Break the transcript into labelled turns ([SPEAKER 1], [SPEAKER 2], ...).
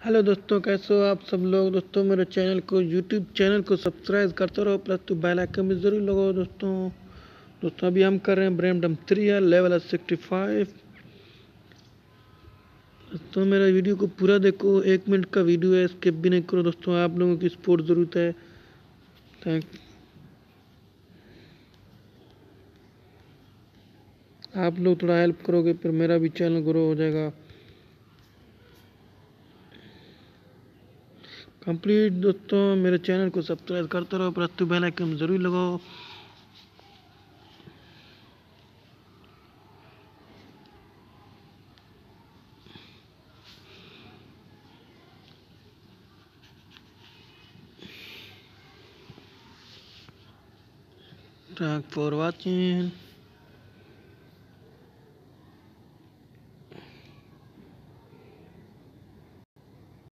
[SPEAKER 1] Hello दोस्तों, कैसे हो आप सब लोग? दोस्तों, मेरे चैनल को यूट्यूब चैनल को सब्सक्राइब करते रहो, प्लस तो बेल आइकन भी ज़रूर लगाओ दोस्तों। दोस्तों, अभी हम कर रहे हैं ब्रेम डम थ्री, है, लेवल है सिक्सटी फाइव। दोस्तों, मेरा वीडियो को पूरा देखो, एक मिनट का वीडियो है, स्किप भी नहीं करो दोस्तों, आप लोगों की सपोर्ट ज़रूरत है। थैंक आप लोग थोड़ा हेल्प करोगे, फिर मेरा भी चैनल ग्रो हो जाएगा। कंप्लीट दोस्तों, मेरे चैनल को सब्सक्राइब करते रहो प्लस टू बेल आइकन ज़रूर लगाओ Thank for watching.